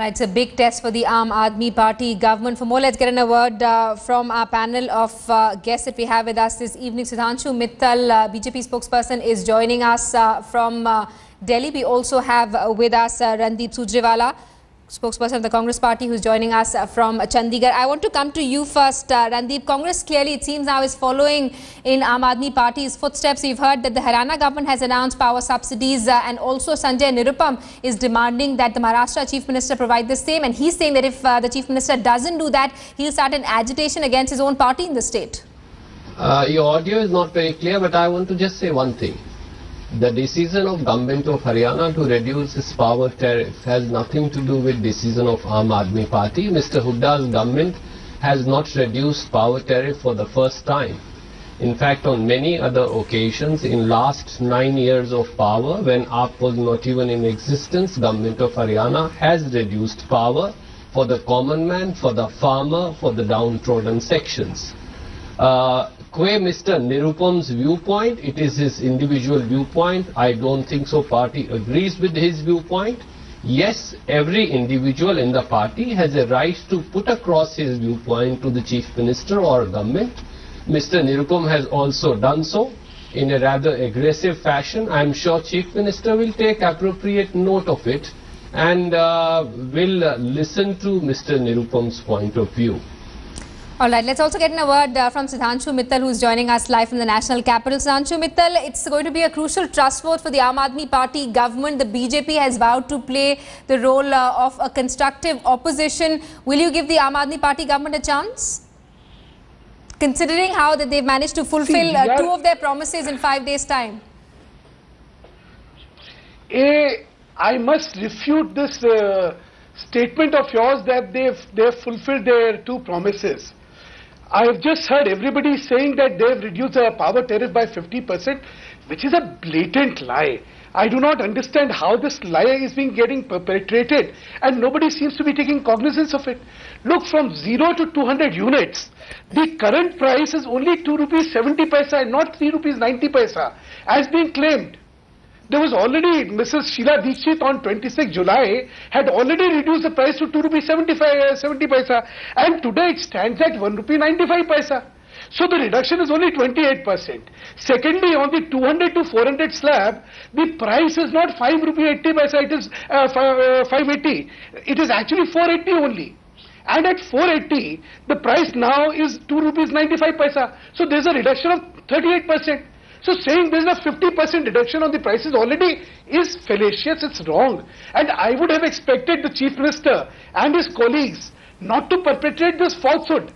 Right, it's a big test for the Aam Aadmi Party government. For more, let's get in a word uh, from our panel of uh, guests that we have with us this evening. Sudhanshu Mittal, uh, BJP spokesperson, is joining us uh, from uh, Delhi. We also have uh, with us Randeep Surjewala, spokesperson of the Congress party who's joining us uh, from Chandigarh. I want to come to you first, uh, Randeep. Congress clearly, it seems now, is following in Aam Aadmi Party's footsteps. We've heard that the Haryana government has announced power subsidies uh, and also Sanjay Nirupam is demanding that the Maharashtra Chief Minister provide the same. And he's saying that if uh, the Chief Minister doesn't do that, he'll start an agitation against his own party in the state. Uh, your audio is not very clear, but I want to just say one thing. The decision of government of Haryana to reduce its power tariff has nothing to do with decision of Aam Aadmi Party. Mr. Hooda's government has not reduced power tariff for the first time. In fact, on many other occasions, in last nine years of power, when AAP was not even in existence, government of Haryana has reduced power for the common man, for the farmer, for the downtrodden sections. Uh, Kwe Mr. Nirupam's viewpoint, it is his individual viewpoint. I don't think so party agrees with his viewpoint. Yes, every individual in the party has a right to put across his viewpoint to the chief minister or government. Mr. Nirupam has also done so in a rather aggressive fashion. I am sure chief minister will take appropriate note of it and uh, will uh, listen to Mr. Nirupam's point of view. All right, let's also get in a word uh, from Sudhanshu Mittal, who's joining us live from the national capital. Sudhanshu Mittal, it's going to be a crucial trust vote for the Aam Aadmi Party government. The BJP has vowed to play the role uh, of a constructive opposition. Will you give the Aam Aadmi Party government a chance? Considering how that they've managed to fulfill uh, two of their promises in five days' time. A, I must refute this uh, statement of yours that they've, they've fulfilled their two promises. I have just heard everybody saying that they've reduced the power tariff by 50%, which is a blatant lie. I do not understand how this lie is being getting perpetrated and nobody seems to be taking cognizance of it. Look, from 0 to 200 units, the current price is only 2 rupees 70 paisa and not 3 rupees 90 paisa as being claimed. There was already, Mrs. Sheila Dikshit on 26 July had already reduced the price to 2 rupees 75, 70 paisa and today it stands at 1 rupee 95 paisa. So the reduction is only 28%. Secondly, on the 200 to 400 slab, the price is not 5 rupee 80 paisa, it is uh, uh 580. It is actually 480 only. And at 480, the price now is 2 rupees 95 paisa. So there's a reduction of 38%. So saying there's a 50% reduction on the prices already is fallacious, it's wrong. And I would have expected the Chief Minister and his colleagues not to perpetrate this falsehood.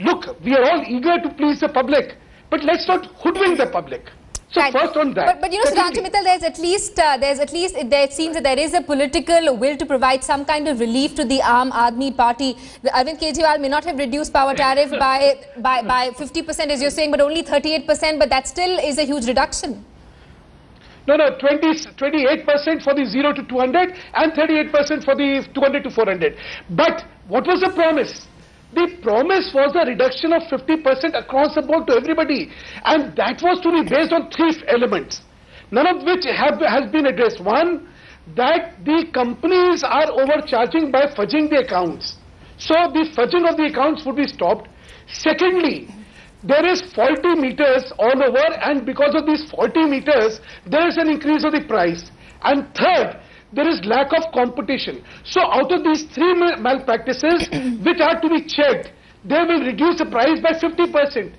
Look, we are all eager to please the public, but let's not hoodwink the public. So Right. first on that. But, but you know, Sudhanshu Mittal, there's at least, uh, there's at least, it, there, it seems that there is a political will to provide some kind of relief to the Aam Aadmi Party. The Arvind Kejriwal may not have reduced power tariff by, by, by 50% as you're saying, but only 38%, but that still is a huge reduction. No, no, 20, 28% for the 0 to 200 and 38% for the 200 to 400. But what was the promise? The promise was a reduction of 50% across the board to everybody. And that was to be based on three elements, none of which have, has been addressed. One, that the companies are overcharging by fudging the accounts. So the fudging of the accounts would be stopped. Secondly, there is faulty meters all over and because of these faulty meters, there is an increase of the price. And third, there is lack of competition. So out of these three mal- malpractices which are to be checked, they will reduce the price by 50%.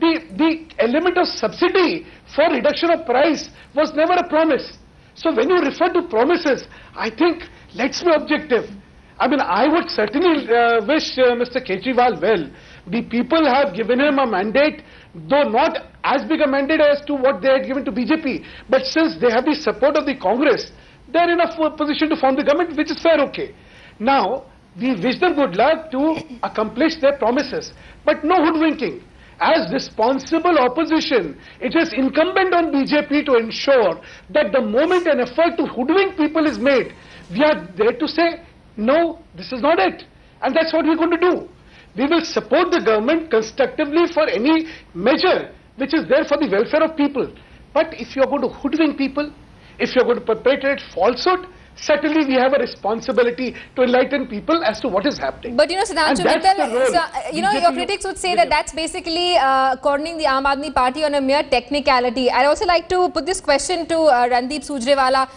The, the element of subsidy for reduction of price was never a promise. So when you refer to promises, I think let's be objective. I mean, I would certainly uh, wish uh, Mr. Kejriwal well. The people have given him a mandate, though not as big a mandate as to what they had given to BJP. But since they have the support of the Congress, they're in a position to form the government, which is fair, okay. Now, we wish them good luck to accomplish their promises. But no hoodwinking. As responsible opposition, it is incumbent on BJP to ensure that the moment an effort to hoodwink people is made, we are there to say, no, this is not it. And that's what we're going to do. We will support the government constructively for any measure which is there for the welfare of people. But if you're going to hoodwink people, if you're going to perpetrate falsehood, certainly we have a responsibility to enlighten people as to what is happening. But you know, that's Mittal, uh, you know, your critics would say that that's basically uh, cornering the Aam Aadmi Party on a mere technicality. I'd also like to put this question to uh, Randeep Surjewala.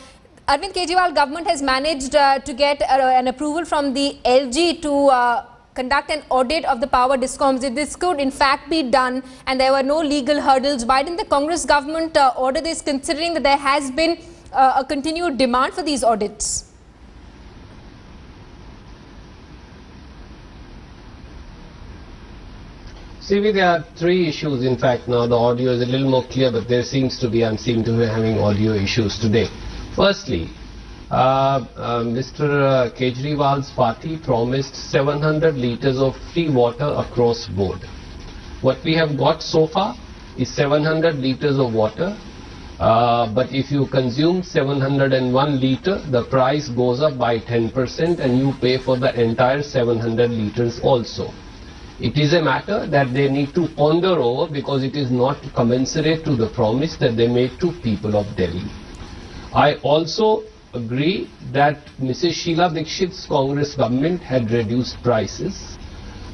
Arvind Kejriwal government has managed uh, to get uh, an approval from the LG to uh, conduct an audit of the power discoms. If this could in fact be done and there were no legal hurdles, why didn't the Congress government uh, order this considering that there has been uh, a continued demand for these audits? See, there are three issues. In fact, now the audio is a little more clear, but there seems to be, I'm seem to be having audio issues today. Firstly, uh, uh, Mr. uh, Kejriwal's party promised 700 liters of free water across board. What we have got so far is 700 liters of water, uh, but if you consume 701 liter, the price goes up by 10% and you pay for the entire 700 liters also. It is a matter that they need to ponder over because it is not commensurate to the promise that they made to people of Delhi. I also agree that Mrs. Sheila Dikshit's Congress government had reduced prices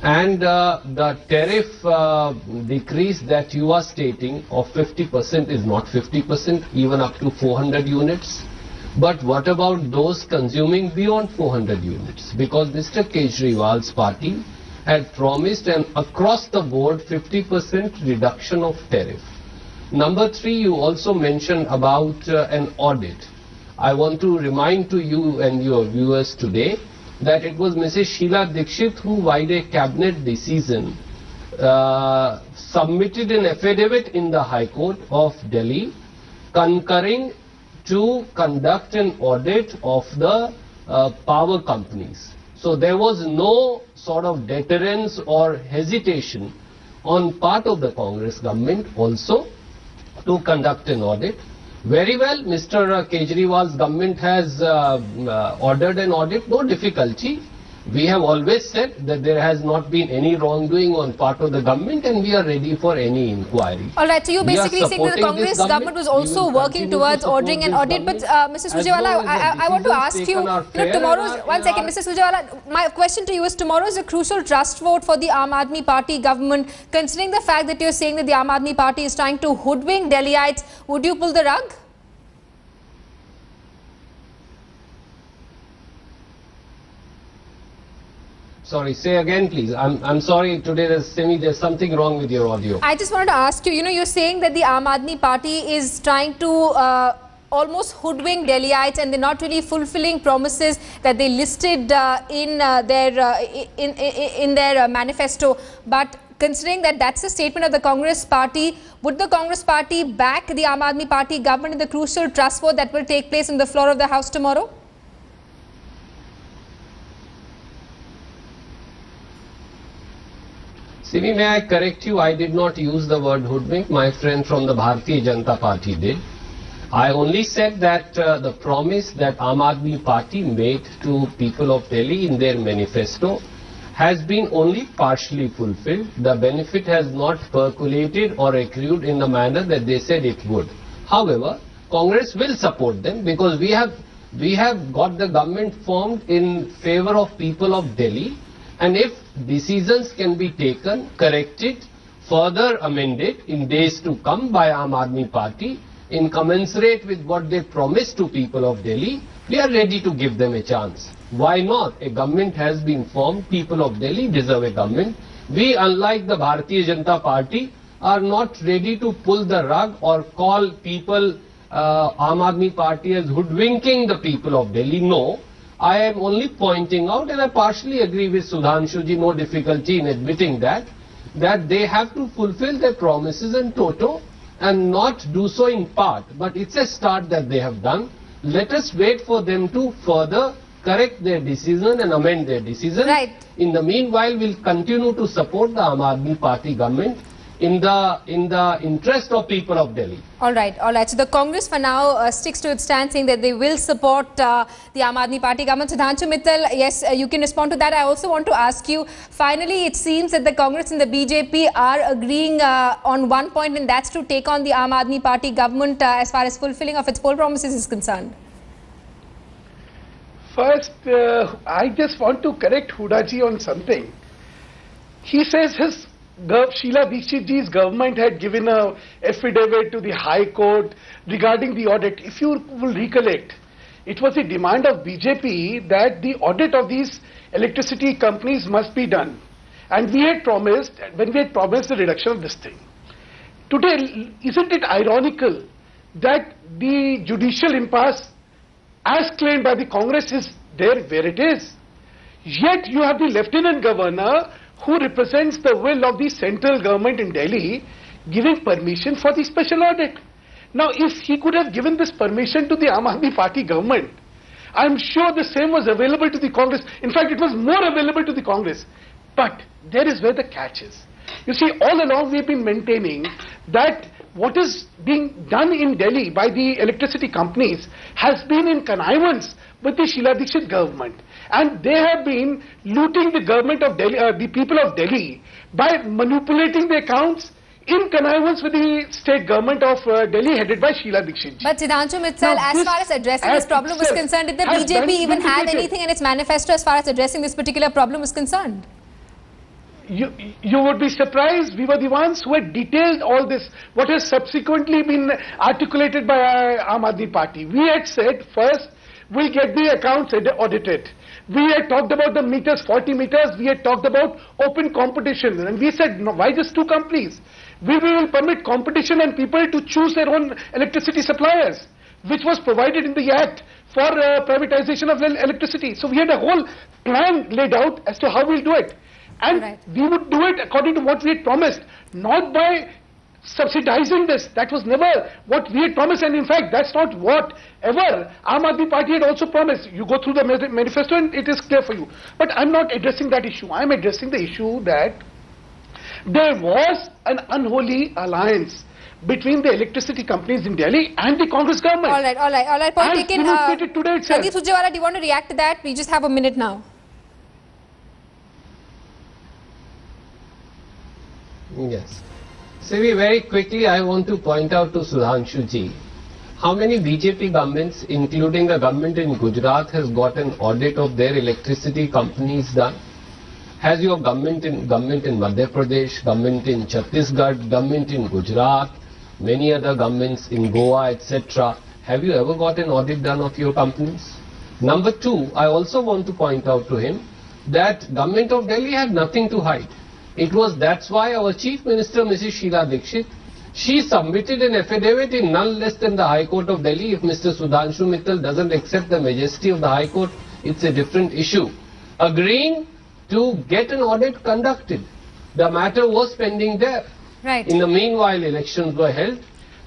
and uh, the tariff uh, decrease that you are stating of 50% is not 50%, even up to 400 units. But what about those consuming beyond 400 units? Because Mr. Kejriwal's party had promised an across the board 50% reduction of tariff. Number three, you also mentioned about uh, an audit. I want to remind to you and your viewers today that it was Mrs. Sheila Dikshit who, while a cabinet decision, uh, submitted an affidavit in the High Court of Delhi concurring to conduct an audit of the uh, power companies. So there was no sort of deterrence or hesitation on part of the Congress government also to conduct an audit. Very well, Mr. Kejriwal's government has uh, uh, ordered an audit, no difficulty. We have always said that there has not been any wrongdoing on part of the government and we are ready for any inquiry. All right, so you're basically saying that the Congress government, government. was also working continue to towards ordering an audit. But uh, Mr. Surjewala, I, I, I want to ask you, you know, tomorrow's, one second, Mr. Surjewala, my question to you is tomorrow is a crucial trust vote for the Aam Aadmi Party government. Considering the fact that you're saying that the Aam Aadmi Party is trying to hoodwink Delhiites, would you pull the rug? Sorry, say again please. I'm, I'm sorry today there's, there's something wrong with your audio. I just wanted to ask you, you know, you're saying that the Aam Aadmi Party is trying to uh, almost hoodwink Delhiites and they're not really fulfilling promises that they listed uh, in uh, their uh, in, in, in their uh, manifesto. But considering that that's the statement of the Congress Party, would the Congress Party back the Aam Aadmi Party government in the crucial trust vote that will take place on the floor of the House tomorrow? Simi, may I correct you? I did not use the word hoodwink. My friend from the Bharatiya Janata Party did. I only said that uh, the promise that Aam Aadmi Party made to people of Delhi in their manifesto has been only partially fulfilled. The benefit has not percolated or accrued in the manner that they said it would. However, Congress will support them because we have we have got the government formed in favor of people of Delhi and if decisions can be taken, corrected, further amended in days to come by Aam Aadmi Party in commensurate with what they promised to people of Delhi, we are ready to give them a chance. Why not? A government has been formed, people of Delhi deserve a government. We, unlike the Bharatiya Janata Party, are not ready to pull the rug or call people, uh, Aam Aadmi Party as hoodwinking the people of Delhi. No, I am only pointing out, and I partially agree with Sudhanshuji, no difficulty in admitting that, that they have to fulfill their promises in toto and not do so in part. But it's a start that they have done. Let us wait for them to further correct their decision and amend their decision. Right. In the meanwhile, we'll continue to support the Aam Aadmi Party government in the in the interest of people of Delhi. All right, all right. So the Congress for now uh, sticks to its stand saying that they will support uh, the Aam Aadmi Party government. Sudhanshu Mittal, yes, uh, you can respond to that. I also want to ask you, finally, it seems that the Congress and the BJP are agreeing uh, on one point and that's to take on the Aam Aadmi Party government uh, as far as fulfilling of its poll promises is concerned. First, uh, I just want to correct Hudaji on something. He says his Gov- Sheila Dikshit government had given a affidavit to the High Court regarding the audit. If you will recollect, it was a demand of BJP that the audit of these electricity companies must be done. And we had promised, when we had promised the reduction of this thing. Today, isn't it ironical that the judicial impasse, as claimed by the Congress, is there where it is? Yet you have the Lieutenant Governor who represents the will of the central government in Delhi giving permission for the special audit. Now, if he could have given this permission to the Aam Aadmi Party government, I'm sure the same was available to the Congress. In fact, it was more available to the Congress. But there is where the catch is. You see, all along we've been maintaining that what is being done in Delhi by the electricity companies has been in connivance with the Sheila government. And they have been looting the government of Delhi, uh, the people of Delhi, by manipulating the accounts in connivance with the state government of uh, Delhi headed by Sheila Dikshit. But Sudhanshu Mittal, as far as addressing this problem was concerned, did the BJP even have anything in its manifesto as far as addressing this particular problem was concerned? you, you would be surprised. We were the ones who had detailed all this, what has subsequently been articulated by our Aam Aadmi Party. We had said first, we'll get the accounts audited. We had talked about the meters, 40 meters. We had talked about open competition. And we said, no, why just two companies? We will permit competition and people to choose their own electricity suppliers, which was provided in the Act for uh, privatization of electricity. So we had a whole plan laid out as to how we'll do it. And Right. we would do it according to what we had promised, not by subsidizing this. That was never what we had promised, and in fact, that's not what ever Aam Aadmi Party had also promised. You go through the manifesto, and it is clear for you. But I'm not addressing that issue. I'm addressing the issue that there was an unholy alliance between the electricity companies in Delhi and the Congress government. All right, all right, all right. Point And taken. Uh, demonstrated today itself. Randeep Surjewala, do you want to react to that? We just have a minute now. Yes. Sivi, very quickly, I want to point out to Sudhanshu ji, how many BJP governments, including the government in Gujarat, has got an audit of their electricity companies done? Has your government in government in Madhya Pradesh, government in Chhattisgarh, government in Gujarat, many other governments in Goa, etc. Have you ever got an audit done of your companies? Number two, I also want to point out to him that government of Delhi had nothing to hide. It was that's why our Chief Minister, Mrs. Sheila Dikshit, she submitted an affidavit in none less than the High Court of Delhi. If Mr. Sudhanshu Mittal doesn't accept the majesty of the High Court, it's a different issue. Agreeing to get an audit conducted. The matter was pending there. Right. In the meanwhile, elections were held.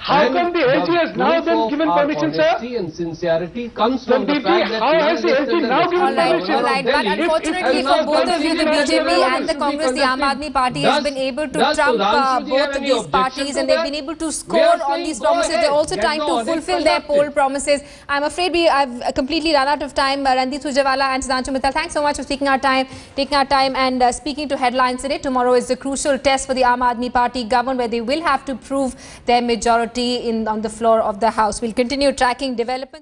How And come the LG has now proof been given permission, sir? honesty and sincerity comes from the Randeep fact that how has the none LG now given All right, permission? all right. But Delhi, unfortunately if- for if- both of you, the BJP if- and the Congress, the Aam Aadmi Party has been able to trump uh, both of these parties and they've been able to score are on these go promises. They're also trying to fulfill their poll promises. I'm afraid we I've completely run out of time. Uh, Randeep Surjewala and Sudhanshu Mittal, thanks so much for taking our time, taking our time and uh, speaking to headlines today. Tomorrow is the crucial test for the Aam Aadmi Party government where they will have to prove their majority in on the floor of the House. We'll continue tracking developments.